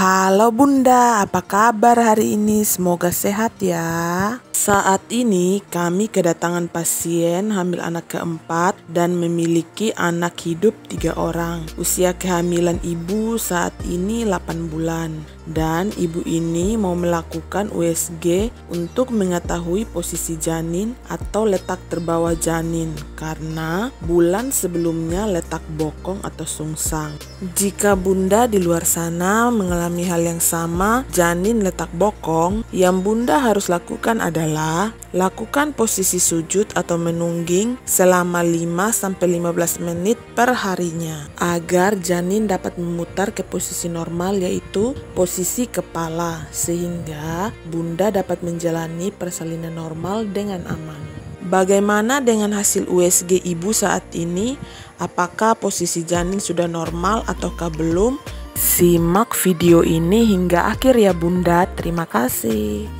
Halo Bunda, apa kabar hari ini? Semoga sehat ya. Saat ini kami kedatangan pasien hamil anak keempat dan memiliki anak hidup tiga orang. Usia kehamilan ibu saat ini 8 bulan dan ibu ini mau melakukan USG untuk mengetahui posisi janin atau letak terbawah janin karena bulan sebelumnya letak bokong atau sungsang. Jika bunda di luar sana mengalami hal yang sama, janin letak bokong, yang bunda harus lakukan adalah lakukan posisi sujud atau menungging selama 5-15 menit per harinya agar janin dapat memutar ke posisi normal yaitu posisi kepala sehingga bunda dapat menjalani persalinan normal dengan aman. Bagaimana dengan hasil USG ibu saat ini? Apakah posisi janin sudah normal ataukah belum? Simak video ini hingga akhir ya bunda. Terima kasih.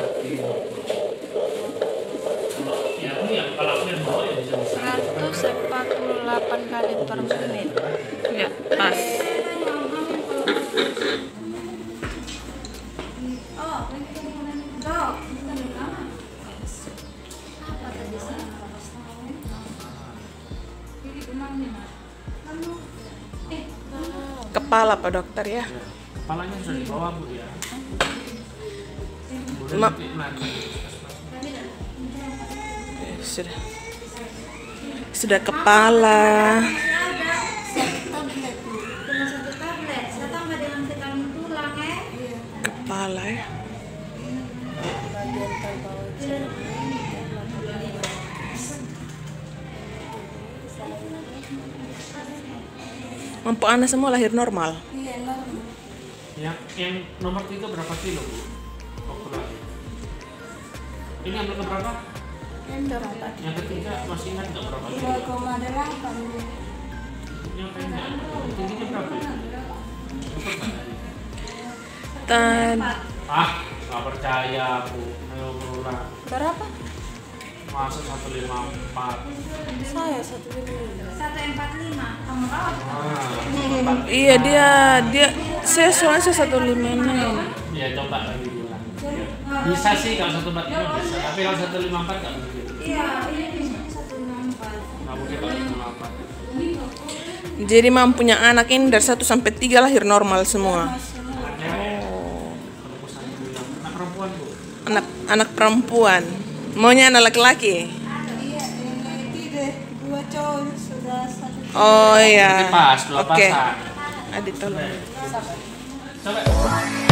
delapan kali per menit ya pas Kepala Pak Dokter ya? Kepalanya sudah dibawa Bu ya. Ma sudah sudah kepala kepala ya Mampu anak semua lahir normal? Iya, normal. Yang, yang nomor tiga berapa kilo, Bu? Waktu lahir. Ini yang berapa? Yang berapa? Yang ketiga masih ingat nggak berapa kilo? 2,8. Yang pendek. Tingginya berapa? Tan Ah, nggak percaya, Bu. Ayo berulang. Berapa? Masa 154. Saya 1,5. 145. Kamu Ah, Iya dia dia saya soalnya saya satu lima enam. ya coba lagi. Bisa sih kalau satu empat lima bisa, tapi kalau satu lima empat nggak mungkin. Iya, ini 164. Nggak mungkin kalau satu lima empat. Jadi mampunya anak ini dari 1 sampai 3 lahir normal semua. Bilang anak perempuan bu. Anak anak perempuan. Maunya anak laki-laki. Iya, satu. Oh iya. Oke. Adit tolong. Coba.